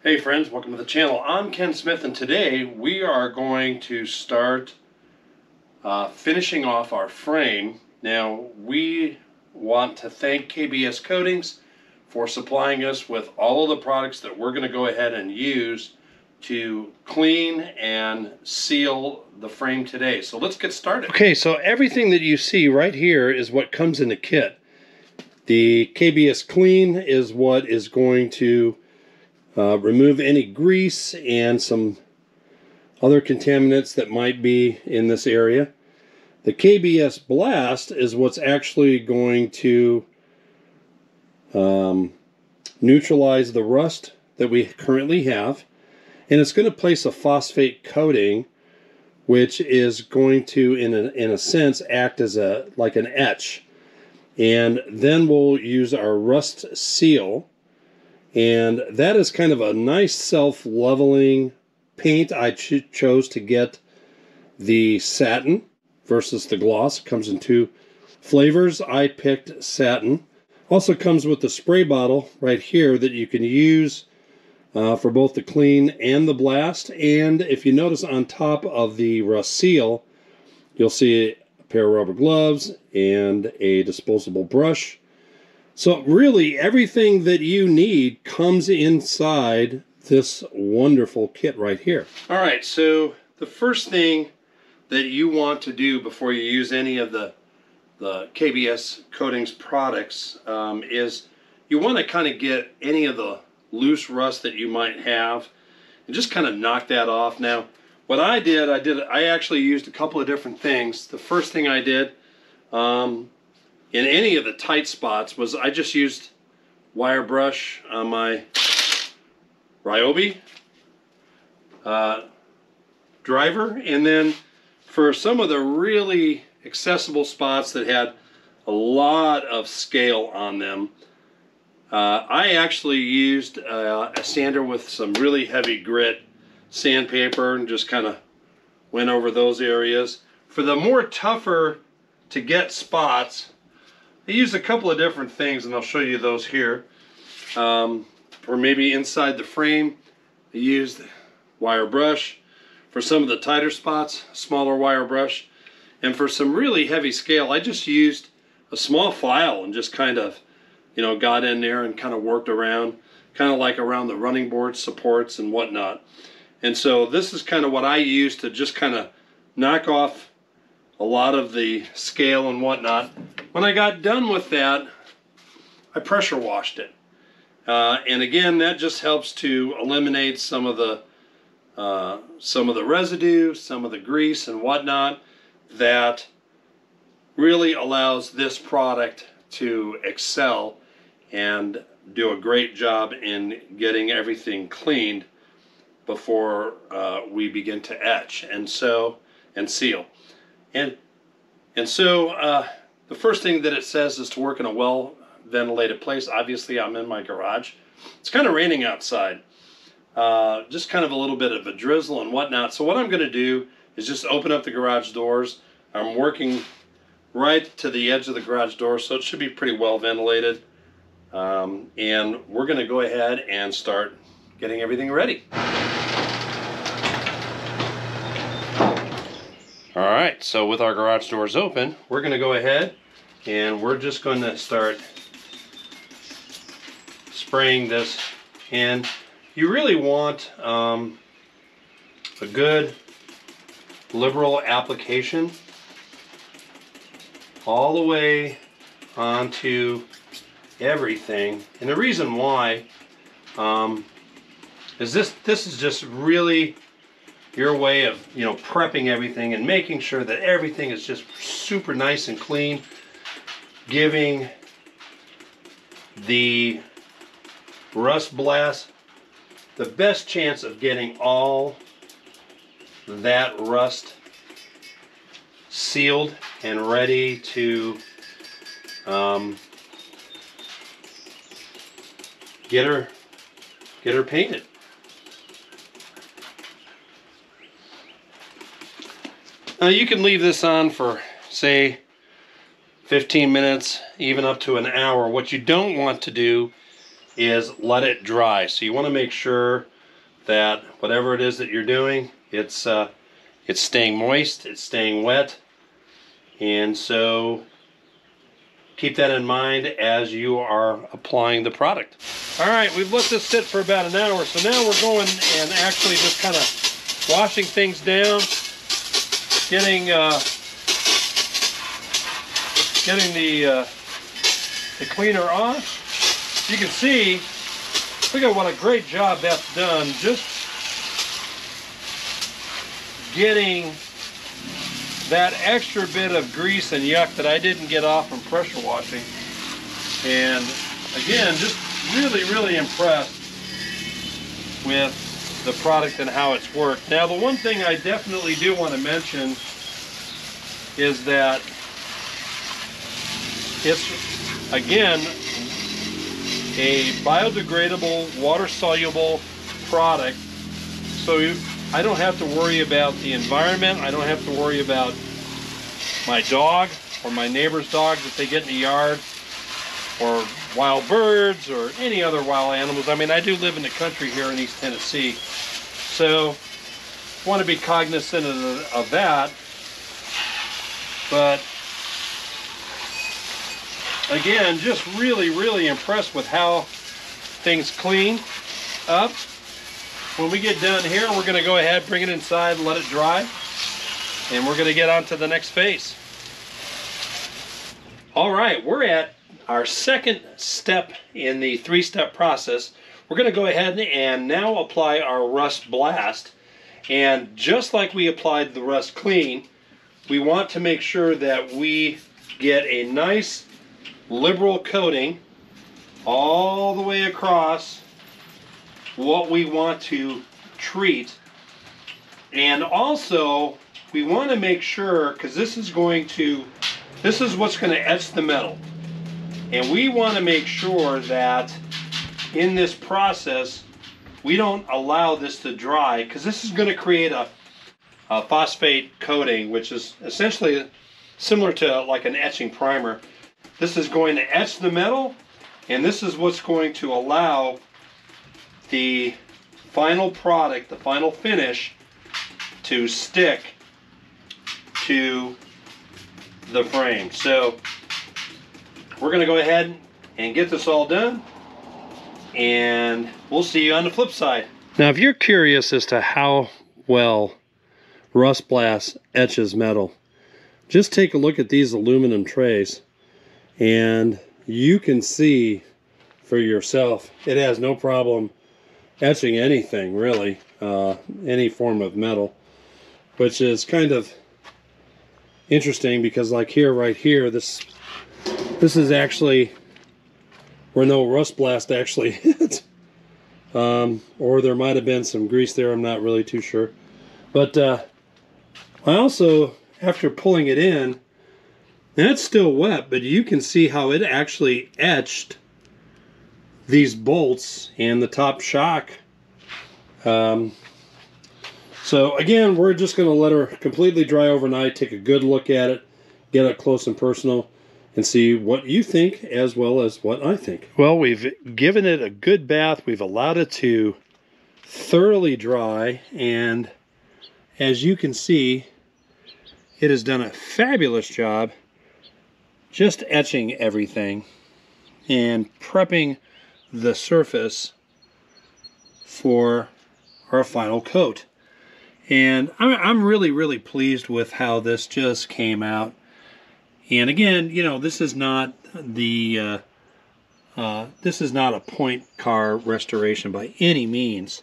Hey friends, welcome to the channel. I'm Ken Smith and today we are going to start uh, finishing off our frame. Now we want to thank KBS Coatings for supplying us with all of the products that we're going to go ahead and use to clean and seal the frame today. So let's get started. Okay, so everything that you see right here is what comes in the kit. The KBS Clean is what is going to uh, remove any grease and some other contaminants that might be in this area. The KBS Blast is what's actually going to um, neutralize the rust that we currently have. And it's going to place a phosphate coating, which is going to, in a, in a sense, act as a like an etch. And then we'll use our rust seal. And that is kind of a nice self-leveling paint. I ch chose to get the satin versus the gloss. It comes in two flavors. I picked satin. Also comes with the spray bottle right here that you can use uh, for both the clean and the blast. And if you notice on top of the rust seal, you'll see a pair of rubber gloves and a disposable brush. So really everything that you need comes inside this wonderful kit right here. All right, so the first thing that you want to do before you use any of the the KBS Coatings products um, is you want to kind of get any of the loose rust that you might have and just kind of knock that off. Now, what I did, I did, I actually used a couple of different things. The first thing I did um, in any of the tight spots was I just used wire brush on my Ryobi uh, driver and then for some of the really accessible spots that had a lot of scale on them. Uh, I actually used uh, a sander with some really heavy grit sandpaper and just kind of went over those areas. For the more tougher to get spots, I used a couple of different things and I'll show you those here. Um, or maybe inside the frame, I used wire brush. For some of the tighter spots, smaller wire brush. And for some really heavy scale, I just used a small file and just kind of, you know, got in there and kind of worked around, kind of like around the running board supports and whatnot. And so this is kind of what I use to just kind of knock off a lot of the scale and whatnot. When I got done with that, I pressure washed it. Uh, and again, that just helps to eliminate some of the uh, some of the residue, some of the grease and whatnot that really allows this product to excel and do a great job in getting everything cleaned before uh, we begin to etch and so and seal and and so uh, the first thing that it says is to work in a well ventilated place obviously I'm in my garage it's kind of raining outside uh, just kind of a little bit of a drizzle and whatnot so what I'm going to do is just open up the garage doors. I'm working right to the edge of the garage door, so it should be pretty well ventilated. Um, and we're going to go ahead and start getting everything ready. All right, so with our garage doors open, we're going to go ahead and we're just going to start spraying this in. You really want um, a good liberal application all the way onto everything. And the reason why um, is this this is just really your way of you know prepping everything and making sure that everything is just super nice and clean giving the rust blast the best chance of getting all that rust sealed and ready to um, get her get her painted. Now you can leave this on for say 15 minutes even up to an hour. What you don't want to do is let it dry. So you want to make sure that whatever it is that you're doing, it's uh, it's staying moist, it's staying wet, and so keep that in mind as you are applying the product. All right, we've let this sit for about an hour, so now we're going and actually just kind of washing things down, getting uh, getting the uh, the cleaner off. You can see, look at what a great job that's done. Just getting that extra bit of grease and yuck that I didn't get off from pressure washing. And again, just really, really impressed with the product and how it's worked. Now, the one thing I definitely do want to mention is that it's, again, a biodegradable, water-soluble product. So you, I don't have to worry about the environment. I don't have to worry about my dog or my neighbor's dogs if they get in the yard or wild birds or any other wild animals. I mean, I do live in the country here in East Tennessee. So want to be cognizant of, of that. But again, just really, really impressed with how things clean up. When we get done here, we're going to go ahead, bring it inside, let it dry. And we're going to get on to the next phase. All right, we're at our second step in the three-step process. We're going to go ahead and now apply our Rust Blast. And just like we applied the Rust Clean, we want to make sure that we get a nice liberal coating all the way across what we want to treat. And also, we want to make sure, because this is going to, this is what's going to etch the metal. And we want to make sure that in this process, we don't allow this to dry, because this is going to create a, a phosphate coating, which is essentially similar to like an etching primer. This is going to etch the metal, and this is what's going to allow the final product, the final finish, to stick to the frame. So we're going to go ahead and get this all done, and we'll see you on the flip side. Now, if you're curious as to how well Rust Blast etches metal, just take a look at these aluminum trays, and you can see for yourself it has no problem etching anything really, uh, any form of metal, which is kind of interesting because like here, right here, this this is actually where no rust blast actually hit. um, or there might have been some grease there, I'm not really too sure. But uh, I also, after pulling it in, it's still wet, but you can see how it actually etched these bolts and the top shock. Um, so again, we're just going to let her completely dry overnight, take a good look at it, get up close and personal, and see what you think as well as what I think. Well, we've given it a good bath. We've allowed it to thoroughly dry, and as you can see, it has done a fabulous job just etching everything and prepping the surface for our final coat. And I'm, I'm really, really pleased with how this just came out. And again, you know, this is not the, uh, uh, this is not a point car restoration by any means.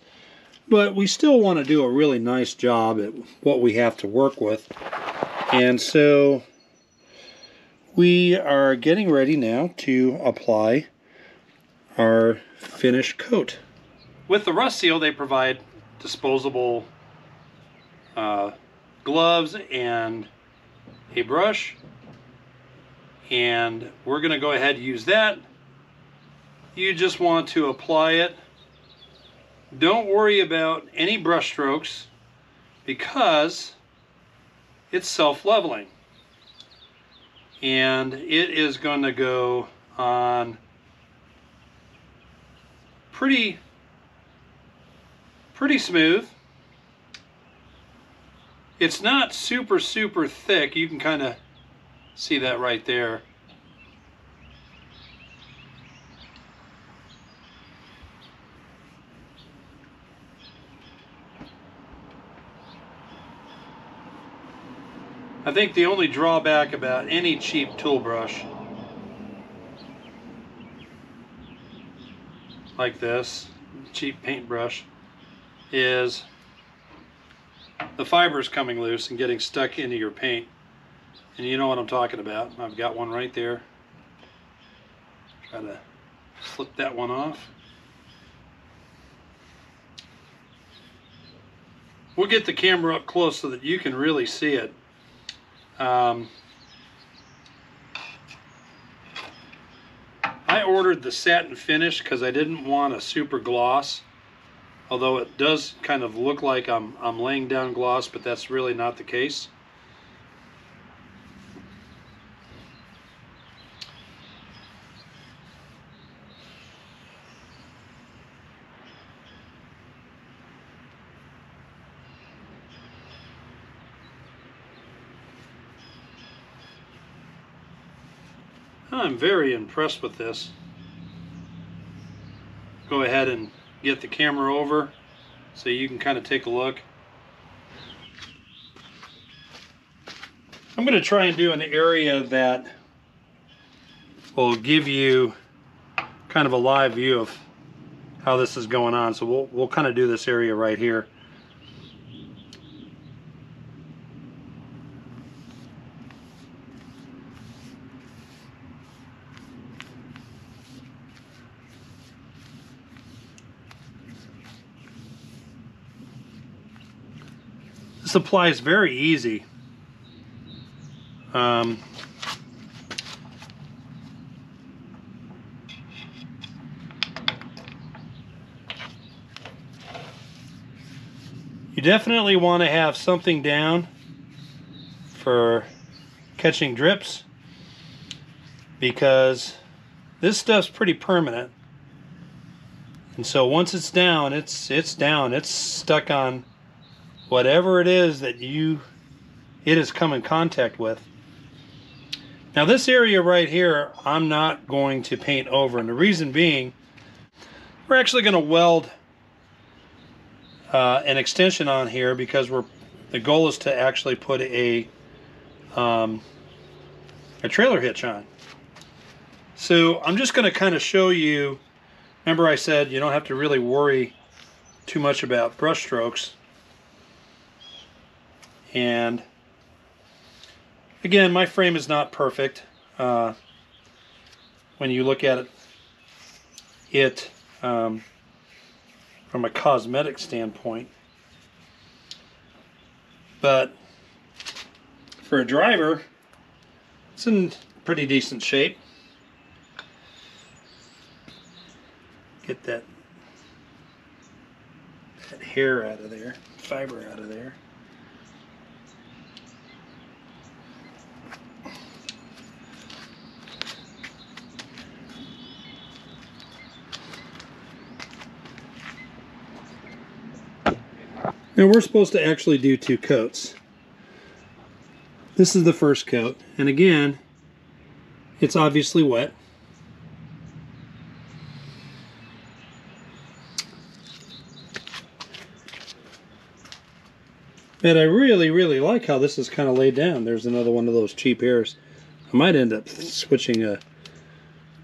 But we still want to do a really nice job at what we have to work with. And so we are getting ready now to apply our finish coat. With the Rust Seal, they provide disposable uh, gloves and a brush. And we're going to go ahead and use that. You just want to apply it. Don't worry about any brush strokes because it's self-leveling. And it is going to go on pretty, pretty smooth. It's not super, super thick. You can kind of see that right there. I think the only drawback about any cheap tool brush like this, cheap paintbrush, is the fibers coming loose and getting stuck into your paint. And you know what I'm talking about. I've got one right there. Try to slip that one off. We'll get the camera up close so that you can really see it. Um, I ordered the satin finish because I didn't want a super gloss. Although it does kind of look like I'm, I'm laying down gloss, but that's really not the case. Very impressed with this. Go ahead and get the camera over so you can kind of take a look. I'm going to try and do an area that will give you kind of a live view of how this is going on. So we'll, we'll kind of do this area right here. Supply is very easy. Um, you definitely want to have something down for catching drips because this stuff's pretty permanent and so once it's down it's it's down it's stuck on whatever it is that you it has come in contact with. Now this area right here, I'm not going to paint over. And the reason being, we're actually going to weld uh, an extension on here because we're the goal is to actually put a um, a trailer hitch on. So I'm just going to kind of show you, remember I said you don't have to really worry too much about brush strokes. And again, my frame is not perfect. Uh, when you look at it, it um, from a cosmetic standpoint. But for a driver, it's in pretty decent shape. Get that, that hair out of there, fiber out of there. Now we're supposed to actually do two coats. This is the first coat, and again, it's obviously wet. And I really, really like how this is kind of laid down. There's another one of those cheap hairs. I might end up switching a,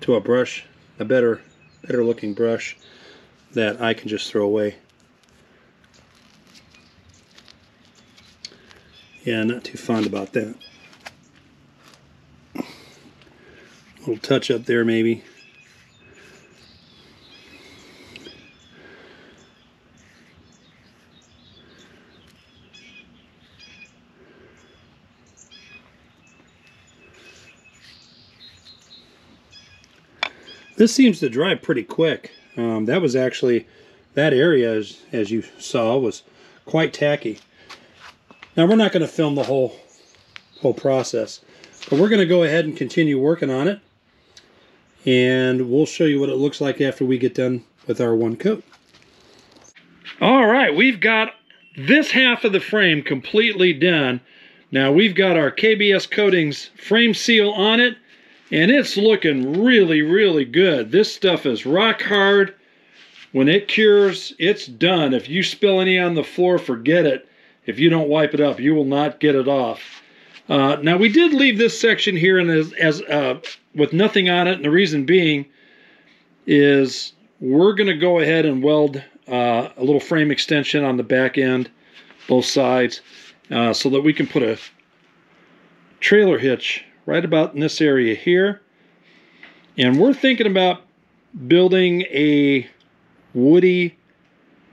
to a brush, a better, better looking brush that I can just throw away. Yeah, not too fond about that. Little touch up there maybe. This seems to dry pretty quick. Um, that was actually, that area, as, as you saw, was quite tacky. Now we're not going to film the whole whole process, but we're going to go ahead and continue working on it. and we'll show you what it looks like after we get done with our one coat. All right, we've got this half of the frame completely done. Now we've got our KBS Coatings frame seal on it, and it's looking really, really good. This stuff is rock hard. When it cures, it's done. If you spill any on the floor, forget it. If you don't wipe it up, you will not get it off. Uh, now we did leave this section here and as, as uh, with nothing on it, and the reason being is we're going to go ahead and weld uh, a little frame extension on the back end, both sides, uh, so that we can put a trailer hitch right about in this area here. And we're thinking about building a woody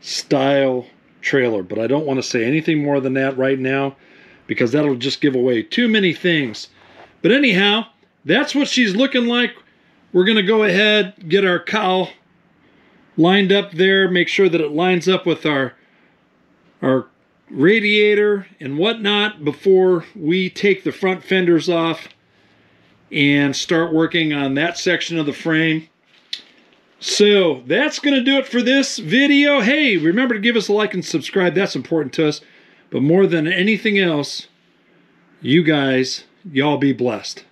style trailer, but I don't want to say anything more than that right now because that'll just give away too many things. But anyhow, that's what she's looking like. We're going to go ahead, get our cowl lined up there, make sure that it lines up with our, our radiator and whatnot before we take the front fenders off and start working on that section of the frame. So that's going to do it for this video. Hey, remember to give us a like and subscribe. That's important to us. But more than anything else, you guys, y'all be blessed.